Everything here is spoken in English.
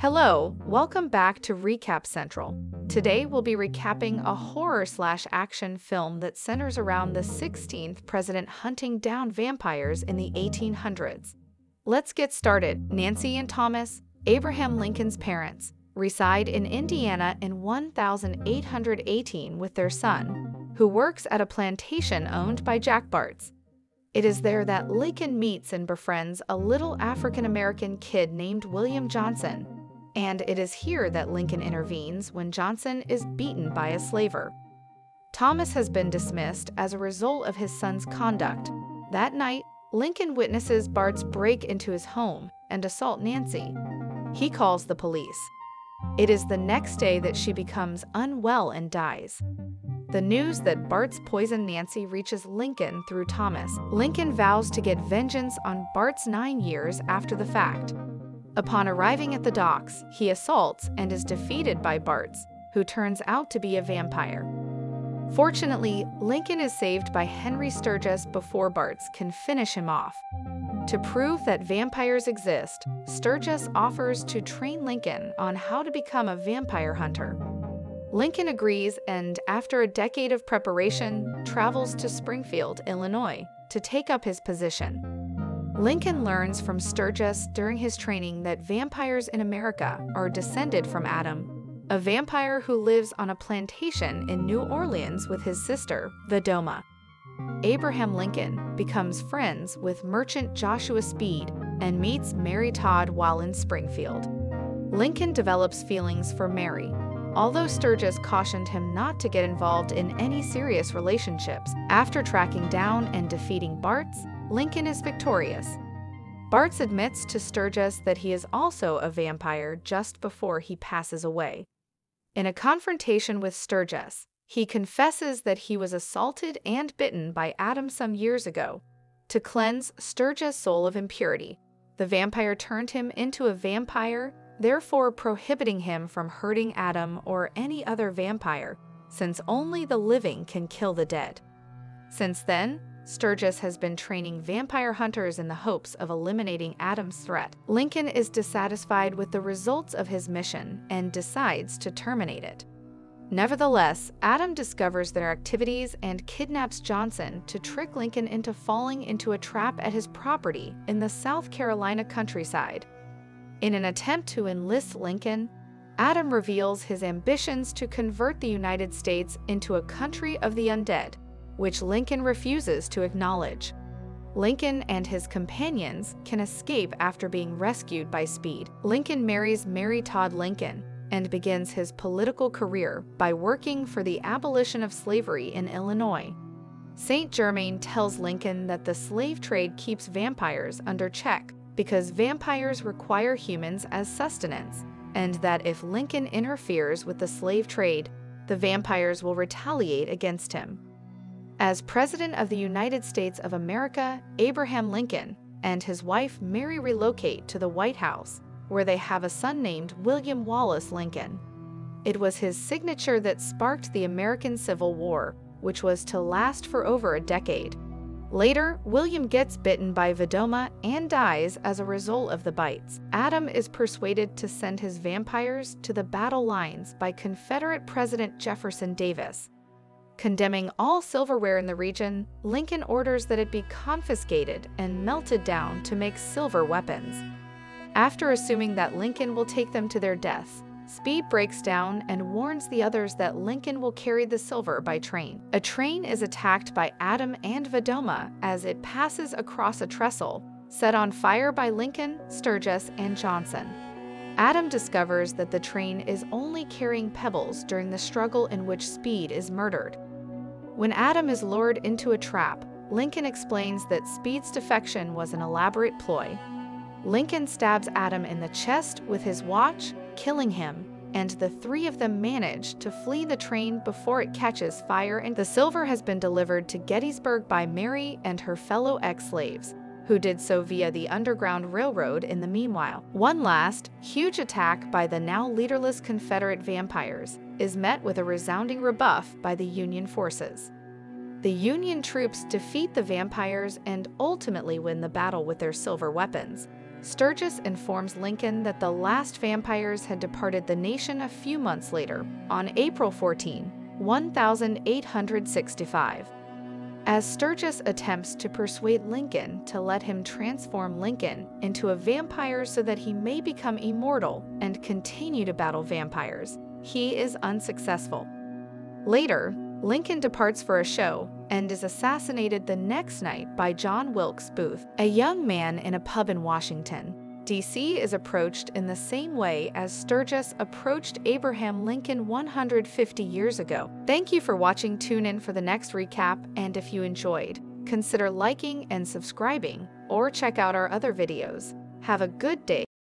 Hello, welcome back to Recap Central. Today we'll be recapping a horror slash action film that centers around the 16th president hunting down vampires in the 1800s. Let's get started. Nancy and Thomas, Abraham Lincoln's parents, reside in Indiana in 1818 with their son, who works at a plantation owned by Jack Barts. It is there that Lincoln meets and befriends a little African American kid named William Johnson, and it is here that Lincoln intervenes when Johnson is beaten by a slaver. Thomas has been dismissed as a result of his son's conduct. That night, Lincoln witnesses Barts break into his home and assault Nancy. He calls the police. It is the next day that she becomes unwell and dies. The news that Barts poisoned Nancy reaches Lincoln through Thomas. Lincoln vows to get vengeance on Barts nine years after the fact. Upon arriving at the docks, he assaults and is defeated by Barts, who turns out to be a vampire. Fortunately, Lincoln is saved by Henry Sturgis before Barts can finish him off. To prove that vampires exist, Sturgis offers to train Lincoln on how to become a vampire hunter. Lincoln agrees and, after a decade of preparation, travels to Springfield, Illinois, to take up his position. Lincoln learns from Sturgis during his training that vampires in America are descended from Adam, a vampire who lives on a plantation in New Orleans with his sister, Vadoma. Abraham Lincoln becomes friends with merchant Joshua Speed and meets Mary Todd while in Springfield. Lincoln develops feelings for Mary, although Sturgis cautioned him not to get involved in any serious relationships. After tracking down and defeating Barts, Lincoln is victorious. Barts admits to Sturgis that he is also a vampire just before he passes away. In a confrontation with Sturgis, he confesses that he was assaulted and bitten by Adam some years ago. To cleanse Sturgis' soul of impurity, the vampire turned him into a vampire, therefore prohibiting him from hurting Adam or any other vampire, since only the living can kill the dead. Since then, Sturgis has been training vampire hunters in the hopes of eliminating Adam's threat. Lincoln is dissatisfied with the results of his mission and decides to terminate it. Nevertheless, Adam discovers their activities and kidnaps Johnson to trick Lincoln into falling into a trap at his property in the South Carolina countryside. In an attempt to enlist Lincoln, Adam reveals his ambitions to convert the United States into a country of the undead which Lincoln refuses to acknowledge. Lincoln and his companions can escape after being rescued by Speed. Lincoln marries Mary Todd Lincoln and begins his political career by working for the abolition of slavery in Illinois. St. Germain tells Lincoln that the slave trade keeps vampires under check because vampires require humans as sustenance, and that if Lincoln interferes with the slave trade, the vampires will retaliate against him. As President of the United States of America, Abraham Lincoln and his wife Mary relocate to the White House, where they have a son named William Wallace Lincoln. It was his signature that sparked the American Civil War, which was to last for over a decade. Later, William gets bitten by Vadoma and dies as a result of the bites. Adam is persuaded to send his vampires to the battle lines by Confederate President Jefferson Davis, Condemning all silverware in the region, Lincoln orders that it be confiscated and melted down to make silver weapons. After assuming that Lincoln will take them to their deaths, Speed breaks down and warns the others that Lincoln will carry the silver by train. A train is attacked by Adam and Vadoma as it passes across a trestle, set on fire by Lincoln, Sturgis, and Johnson. Adam discovers that the train is only carrying pebbles during the struggle in which Speed is murdered. When Adam is lured into a trap, Lincoln explains that Speed's defection was an elaborate ploy. Lincoln stabs Adam in the chest with his watch, killing him, and the three of them manage to flee the train before it catches fire and the silver has been delivered to Gettysburg by Mary and her fellow ex-slaves, who did so via the Underground Railroad in the meanwhile. One last, huge attack by the now leaderless Confederate vampires is met with a resounding rebuff by the Union forces. The Union troops defeat the vampires and ultimately win the battle with their silver weapons. Sturgis informs Lincoln that the last vampires had departed the nation a few months later, on April 14, 1865. As Sturgis attempts to persuade Lincoln to let him transform Lincoln into a vampire so that he may become immortal and continue to battle vampires, he is unsuccessful. Later, Lincoln departs for a show and is assassinated the next night by John Wilkes Booth, a young man in a pub in Washington. DC is approached in the same way as Sturgis approached Abraham Lincoln 150 years ago. Thank you for watching. Tune in for the next recap, and if you enjoyed, consider liking and subscribing, or check out our other videos. Have a good day.